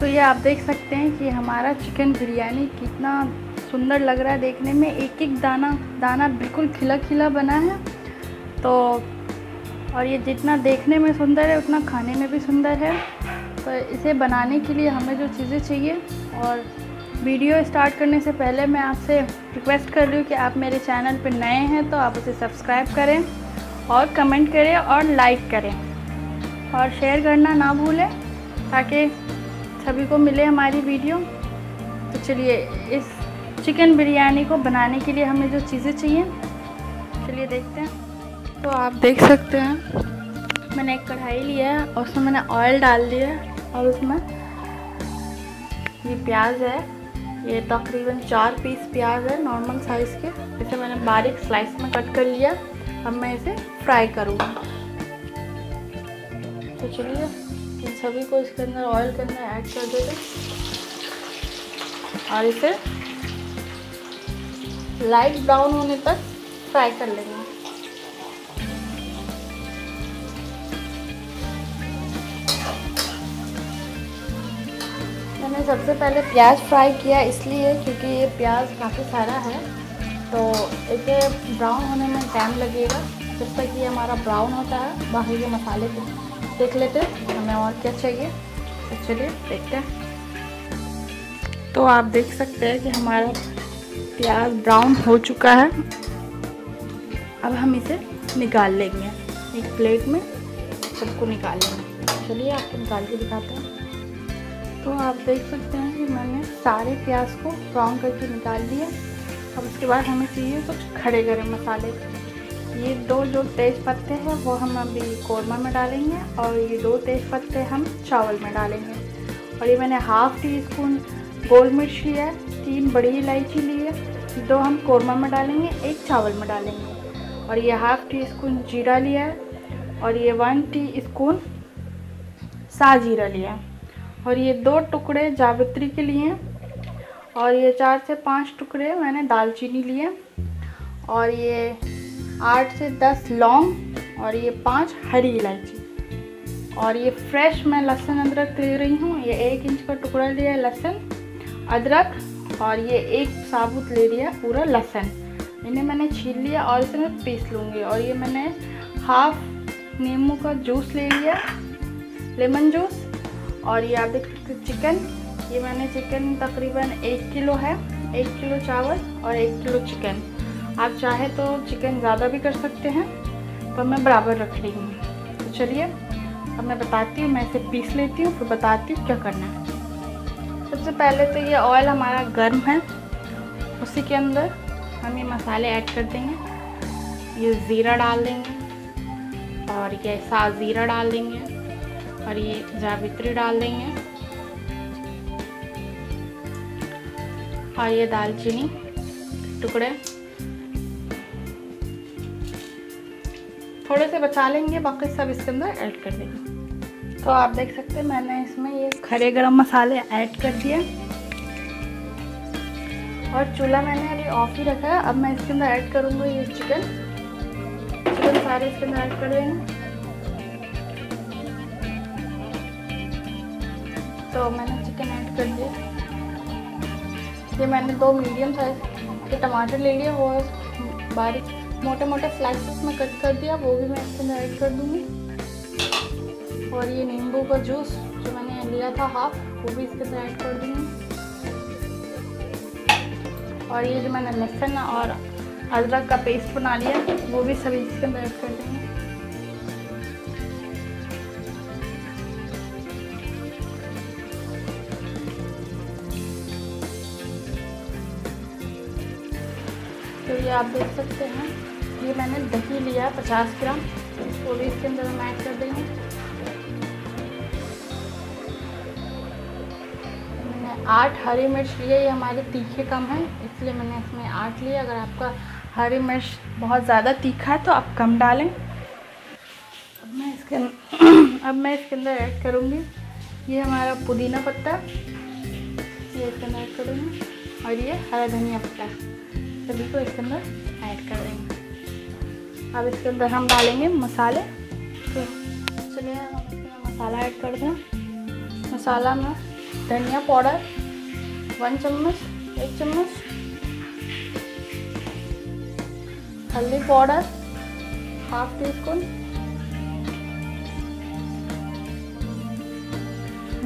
तो ये आप देख सकते हैं कि हमारा चिकन बिरयानी कितना सुंदर लग रहा है देखने में। एक एक दाना दाना बिल्कुल खिला खिला बना है। तो और ये जितना देखने में सुंदर है, उतना खाने में भी सुंदर है। तो इसे बनाने के लिए हमें जो चीज़ें चाहिए, और वीडियो स्टार्ट करने से पहले मैं आपसे रिक्वेस्ट कर रही हूँ कि आप मेरे चैनल पर नए हैं तो आप उसे सब्सक्राइब करें, और कमेंट करें, और लाइक करें। और शेयर करना ना भूलें, ताकि सभी को मिले हमारी वीडियो। तो चलिए, इस चिकन बिरयानी को बनाने के लिए हमें जो चीज़ें चाहिए, चलिए देखते हैं। तो आप देख सकते हैं, मैंने एक कढ़ाई लिया है और उसमें मैंने ऑयल डाल दिया है, और उसमें ये प्याज है। ये तकरीबन चार पीस प्याज है नॉर्मल साइज़ के। इसे मैंने बारीक स्लाइस में कट कर लिया। अब मैं इसे फ्राई करूँगी। तो चलिए। इन सभी को इसके अंदर ऑयल के अंदर ऐड कर देते और इसे लाइट ब्राउन होने तक फ्राई कर लेंगे मैंने सबसे पहले प्याज फ्राई किया इसलिए क्योंकि ये प्याज काफ़ी सारा है। तो इसे ब्राउन होने में टाइम लगेगा, जब तक ये हमारा ब्राउन होता है बाकी के मसाले को देख लेते हमें और क्या चाहिए? तो चलिए, देखते हैं। तो आप देख सकते हैं कि हमारा प्याज ब्राउन हो चुका है। अब हम इसे निकाल लेंगे। एक प्लेट में सबको निकाल लेंगे। चलिए, आपको निकाल के दिखाते हैं। तो आप देख सकते हैं कि मैंने सारे प्याज को ब्राउन करके निकाल दिया अब उसके बाद हमें चाहिए कुछ खड़े गरम मसाले। ये दो जो तेज़ पत्ते हैं, वो हम अभी कौरमा में डालेंगे और ये दो तेज़ पत्ते हम चावल में डालेंगे। और ये मैंने हाफ़ टी स्पून गोल मिर्च लिया तीन बड़ी इलायची ली है, दो हम कौरमा में डालेंगे, एक चावल में डालेंगे। और ये हाफ़ टी स्पून जीरा लिया है और ये वन टी स्पून सा जीरा लिया और ये दो टुकड़े जावित्री के लिए और ये चार से पाँच टुकड़े मैंने दालचीनी लिए और ये आठ से दस लौंग और ये पाँच हरी इलायची। और ये फ्रेश मैं लहसुन अदरक ले रही हूँ। ये एक इंच का टुकड़ा लिया लहसुन, अदरक और ये एक साबुत ले लिया पूरा लहसुन। इन्हें मैंने छील लिया और इसे मैं पीस लूँगी। और ये मैंने हाफ़ नींबू का जूस ले लिया, लेमन जूस। और ये आप देख सकते चिकन। ये मैंने चिकन तकरीबन एक किलो है, एक किलो चावल और एक किलो चिकन। आप चाहे तो चिकन ज़्यादा भी कर सकते हैं पर मैं बराबर रख रही हूँ। तो चलिए, अब मैं बताती हूँ, मैं इसे पीस लेती हूँ, फिर बताती हूँ क्या करना है। सबसे पहले तो ये ऑयल हमारा गर्म है, उसी के अंदर हम ये मसाले ऐड कर देंगे। ये ज़ीरा डाल देंगे, और ये सा ज़ीरा डाल देंगे, और ये जावित्री डाल देंगे, और ये दालचीनी, टुकड़े। थोड़े से बचा लेंगे, बाकी सब इसके अंदर ऐड कर देंगे। तो आप देख सकते हैं, मैंने इसमें ये खड़े गरम मसाले ऐड कर दिए। और चूल्हा मैंने अभी ऑफ़ ही रखा है। अब मैं इसके अंदर ऐड करूँगा ये चिकन चिकन सारे इसके अंदर ऐड कर देंगे तो मैंने चिकन ऐड कर दिया ये मैंने दो मीडियम साइज़ के टमाटर ले लिए, वो बारीक मोटे मोटे स्लाइसेस में कट कर दिया, वो भी मैं इसके अंदर ऐड कर दूँगी। और ये नींबू का जूस जो मैंने लिया था हाफ़ वो भी इसके अंदर ऐड कर दूँगी। और ये जो मैंने लहसुन और अदरक का पेस्ट बना लिया, वो भी सभी इसके अंदर ऐड कर देंगे। तो ये आप देख सकते हैं। ये मैंने दही लिया, पचास ग्राम। वो भी इसके अंदर हम ऐड कर देंगे। मैंने आठ हरी मिर्च लिए ये हमारे तीखे कम हैं, इसलिए मैंने इसमें आठ लिया अगर आपका हरी मिर्च बहुत ज़्यादा तीखा है तो आप कम डालें। अब मैं इसके अब मैं इसके अंदर ऐड करूँगी। ये हमारा पुदीना पत्ता। ये इसके अंदर ऐड करूँगी। और ये हरा धनिया पत्ता। सभी को इसके अंदर ऐड कर देंगे। अब इसके अंदर हम डालेंगे मसाले। तो चलिए, हम इसमें मसाला ऐड कर दें। मसाला में धनिया पाउडर, वन चम्मच, एक चम्मच, हल्दी पाउडर, हाफ़ टी स्पून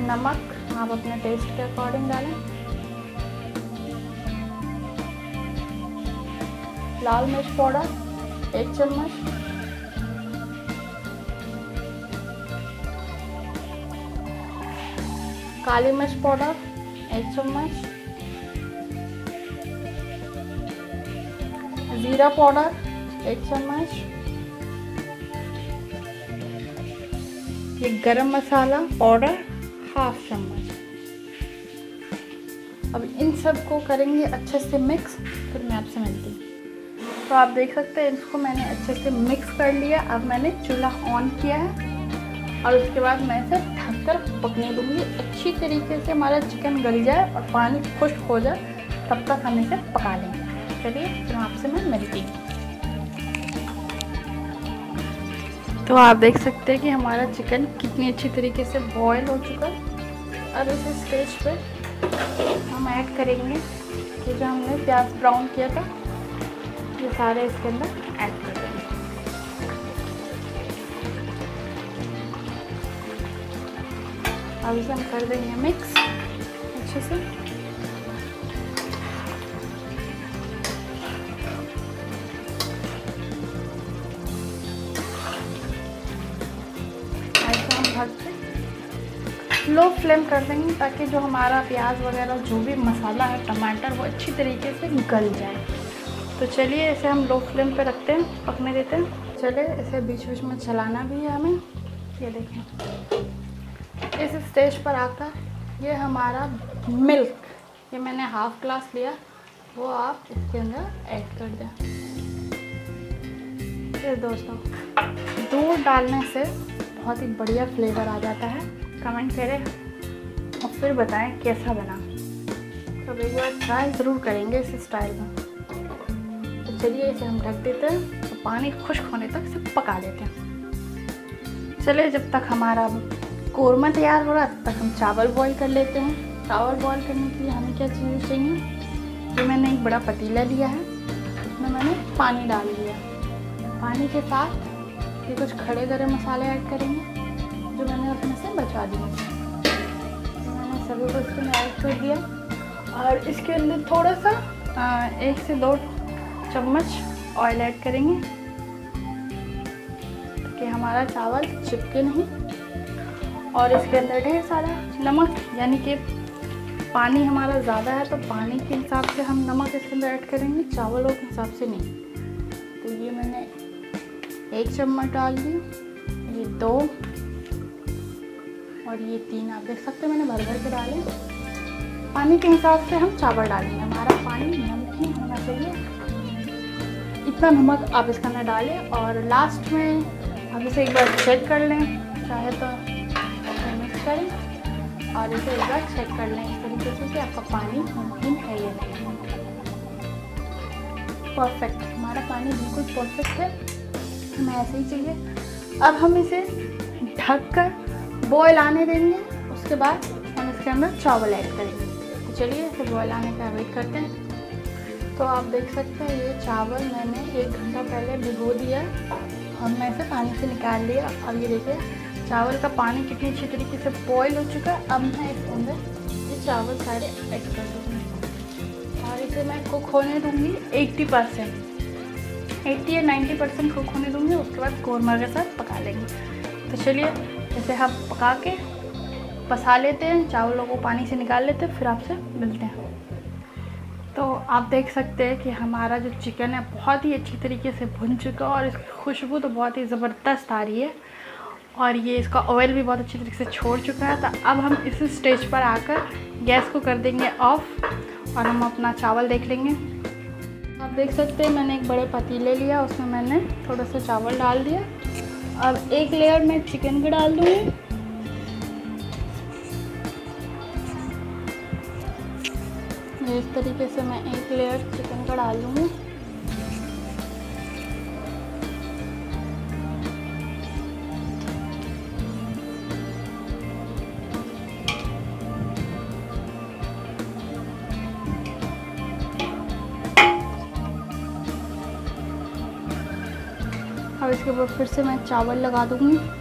नमक, आप अपने टेस्ट के अकॉर्डिंग डालें। लाल मिर्च पाउडर एक चम्मच काली मिर्च पाउडर एक चम्मच ज़ीरा पाउडर एक चम्मच ये गरम मसाला पाउडर हाफ़ चम्मच अब इन सबको करेंगे अच्छे से मिक्स फिर मैं आपसे मिलती हूँ। तो आप देख सकते हैं, इसको मैंने अच्छे से मिक्स कर लिया। अब मैंने चूल्हा ऑन किया है और उसके बाद मैं इसे ढककर पकने दूँगी। अच्छी तरीके से हमारा चिकन गल जाए और पानी खुश्क हो जाए, तब तक हम इसे पका लेंगे। चलिए, फिर आपसे मैं मिलती हूँ। तो आप देख सकते हैं कि हमारा चिकन कितनी अच्छी तरीके से बॉयल हो चुका है। अब इस स्टेज पे हम ऐड करेंगे। कि जो हमने प्याज ब्राउन किया था ये सारे इसके अंदर ऐड कर देंगे। अब इसे हम कर देंगे मिक्स अच्छे से। लो फ्लेम कर देंगे ताकि जो हमारा प्याज वगैरह जो भी मसाला है, टमाटर, वो अच्छी तरीके से गल जाए। तो चलिए इसे हम लो फ्लेम पे रखते हैं, पकने देते हैं। चले इसे बीच बीच में चलाना भी है हमें। ये देखें। इस स्टेज पर आकर ये हमारा मिल्क ये मैंने हाफ़ ग्लास लिया। वो आप इसके अंदर ऐड कर दें। फिर दोस्तों दूध डालने से बहुत ही बढ़िया फ्लेवर आ जाता है। कमेंट करें और फिर बताएँ कैसा बना। तो एक बार ट्राई ज़रूर करेंगे इस स्टाइल में चलिए इसे हम ढक देते हैं तो पानी खुश्क होने तक इसे पका लेते हैं। चलिए जब तक हमारा कौरमा तैयार हो रहा तब तक हम चावल बॉईल कर लेते हैं। चावल बॉईल करने के लिए हमें क्या चीज़ें चाहिए? ये मैंने एक बड़ा पतीला लिया है, उसमें मैंने पानी डाल दिया पानी के साथ ये कुछ खड़े गरम मसाले ऐड करेंगे, जो मैंने उसमें से बचा दिए। तो मैंने सभी को इसके ऐड कर दिया। और इसके अंदर थोड़ा सा एक से दो चम्मच ऑयल ऐड करेंगे। ताकि हमारा चावल चिपके नहीं। और इसके अंदर ढेर सारा नमक, यानी कि पानी हमारा ज़्यादा है तो पानी के हिसाब से हम नमक इसके अंदर ऐड करेंगे, चावलों के हिसाब से नहीं। तो ये मैंने एक चम्मच डाल दी, ये दो, और ये तीन आप देख सकते हैं, मैंने भर भर के डाले। पानी के हिसाब से हम चावल डालेंगे। हमारा पानी नमकीन होना चाहिए। इतना नमक आप इसके अंदर डालें और लास्ट में आप इसे एक बार चेक कर लें। चाहे तो मिक्स करें और इसे एक बार चेक कर लें इस तरीके से कि आपका पानी नमकीन है या नहीं। परफेक्ट हमारा पानी बिल्कुल परफेक्ट है। हमें ऐसे ही चाहिए। अब हम इसे ढक कर बॉयल आने देंगे। उसके बाद हम इसके अंदर चावल ऐड करेंगे। तो चलिए, इसे बॉयल आने का वेट करते हैं। तो आप देख सकते हैं, ये चावल मैंने एक घंटा पहले भिगो दिया। और मैं इसे पानी से निकाल लिया। और ये देखिए, चावल का पानी कितनी अच्छी तरीके से बॉयल हो चुका है। अब मैं इसके अंदर ये चावल सारे ऐड कर दूँगी। और इसे मैं कुक होने दूँगी एट्टी परसेंट एट्टी या नाइन्टी परसेंट कुक होने दूँगी, उसके बाद कौरमा के साथ पका लेंगे। तो चलिए, इसे हम पका के पसा लेते हैं। चावलों को पानी से निकाल लेते हैं, फिर आपसे मिलते हैं। तो आप देख सकते हैं कि हमारा जो चिकन है बहुत ही अच्छी तरीके से भुन चुका है और इसकी खुशबू तो बहुत ही ज़बरदस्त आ रही है। और ये इसका ऑयल भी बहुत अच्छी तरीके से छोड़ चुका है। तो अब हम इस स्टेज पर आकर गैस को कर देंगे ऑफ़ और हम अपना चावल देख लेंगे। आप देख सकते हैं मैंने एक बड़े पतीले लिया, उसमें मैंने थोड़ा सा चावल डाल दिया। अब एक लेयर मैं चिकन का डाल दूँगी। तो इस तरीके से मैं एक लेयर चिकन का डाल दूँगी और इसके बाद फिर से मैं चावल लगा दूँगी।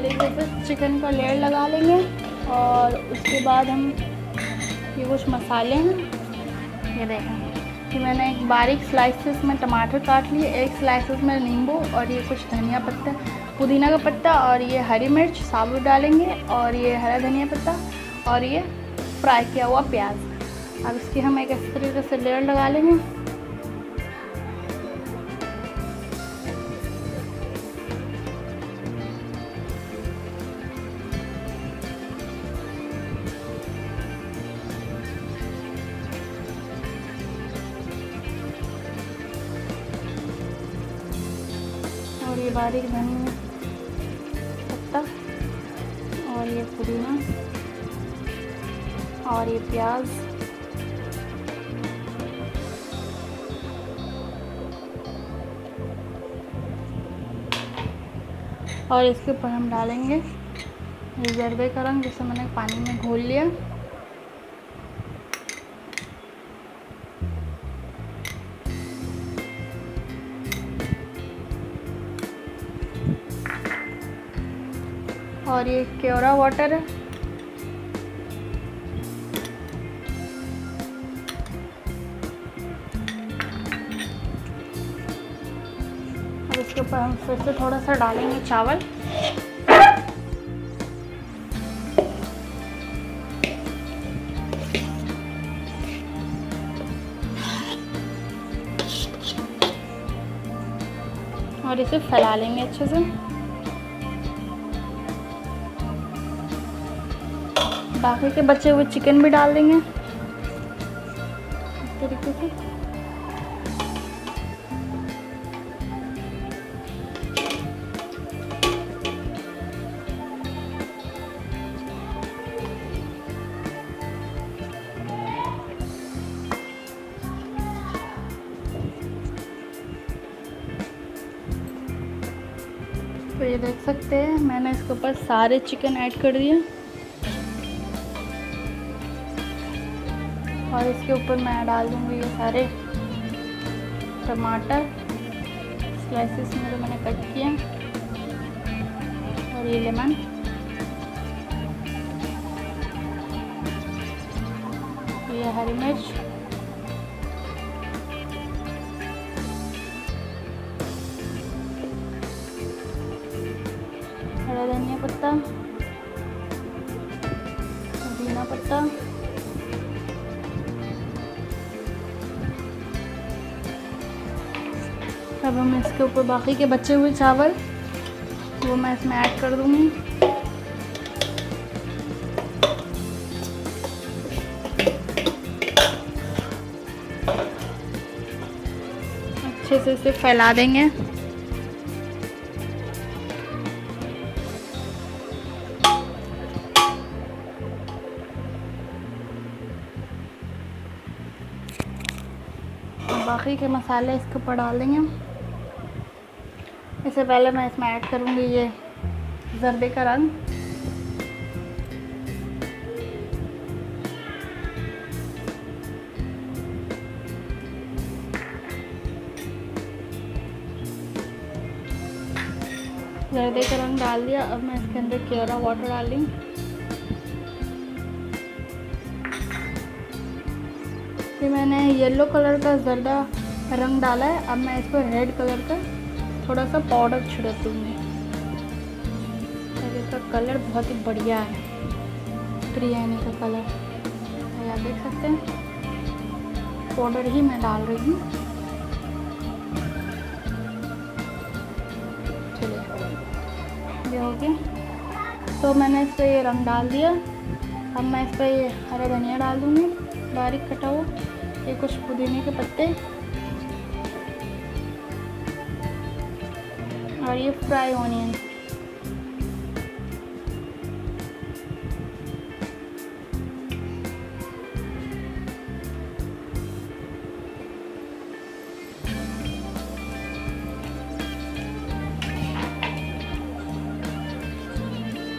तरीके से चिकन का लेयर लगा लेंगे और उसके बाद हम ये कुछ मसाले हैं। ये देखें कि मैंने एक बारीक स्लाइसेस में टमाटर काट लिए, एक स्लाइसेस में नींबू और ये कुछ धनिया पत्ता, पुदीना का पत्ता और ये हरी मिर्च, साबुत डालेंगे और ये हरा धनिया पत्ता और ये फ्राई किया हुआ प्याज। अब इसकी हम एक इस तरीके से लेयर लगा लेंगे। बारीक धनिया पत्ता और ये पुदीना और ये प्याज। और इसके ऊपर हम डालेंगे जरबे का रंग जिसे मैंने पानी में घोल लिया। और ये क्योरा वाटर है। इसके ऊपर हम फिर से थोड़ा सा डालेंगे चावल। और इसे फैला लेंगे अच्छे से। बाकी के बचे हुए चिकन भी डाल देंगे। इस तरीके से। तो ये देख सकते हैं, मैंने इसके ऊपर सारे चिकन ऐड कर दिए। और इसके ऊपर मैं डाल दूँगी ये सारे टमाटर स्लाइसिस में जो मैंने कट किए और ये लेमन ये हरी मिर्च। ऊपर बाकी के बचे हुए चावल, वो मैं इसमें ऐड कर दूँगी। अच्छे से इसे फैला देंगे। बाकी के मसाले इसके ऊपर डाल देंगे इससे पहले मैं इसमें ऐड करूँगी ये जरबे का रंग। जरदे का रंग डाल दिया, अब मैं इसके अंदर क्योरा वाटर डाल ये मैंने येलो कलर का जर्दा रंग डाला है, अब मैं इसको रेड कलर का थोड़ा सा पाउडर छिड़क दूँगी इसका कलर बहुत ही बढ़िया है। बिरयानी का कलर आप देख सकते हैं पाउडर ही मैं डाल रही हूँ। चलिए हो गया। तो मैंने इस पर ये रंग डाल दिया। अब मैं इस पर ये हरा धनिया डाल दूँगी। बारीक कटा हुआ। ये कुछ पुदीने के पत्ते। और ये फ्राई ऑनियन।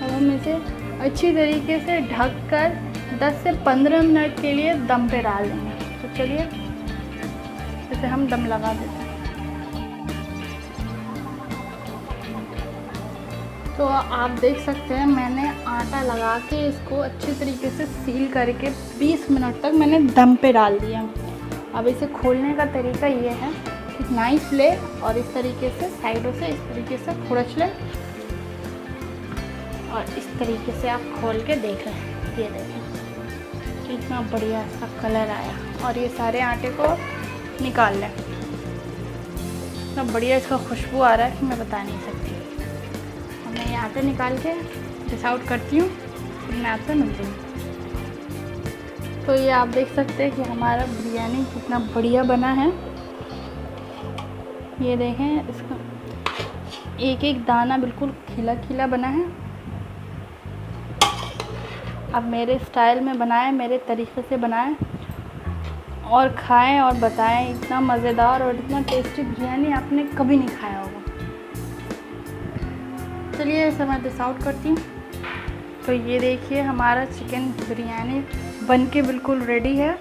अब हम इसे अच्छी तरीके से ढक कर 10 से 15 मिनट के लिए दम पे डाल देंगे। तो चलिए, इसे हम दम लगा देते हैं। तो आप देख सकते हैं, मैंने आटा लगा के इसको अच्छे तरीके से सील करके 20 मिनट तक मैंने दम पे डाल दिया अब इसे खोलने का तरीका ये है कि नाइफ ले और इस तरीके से साइडों से इस तरीके से खुड़च लें और इस तरीके से आप खोल के देख लें। ये देखें, कितना बढ़िया इसका कलर आया। और ये सारे आटे को निकाल लें। इतना बढ़िया इसका खुशबू आ रहा है कि मैं बता नहीं सकती। आटे निकाल के डिस आउट करती हूँ फिर मैं आपसे मिलती हूँ। तो ये आप देख सकते हैं कि हमारा बिरयानी कितना बढ़िया बना है। ये देखें, इसका एक एक दाना बिल्कुल खिला खिला बना है। अब मेरे स्टाइल में बनाएँ, मेरे तरीके से बनाएँ और खाएँ और बताएँ, इतना मज़ेदार और इतना टेस्टी बिरयानी आपने कभी नहीं खाया चलिए इसे मैं डिस आउट करती हूँ। तो ये देखिए, हमारा चिकन बिरयानी बन के बिल्कुल रेडी है।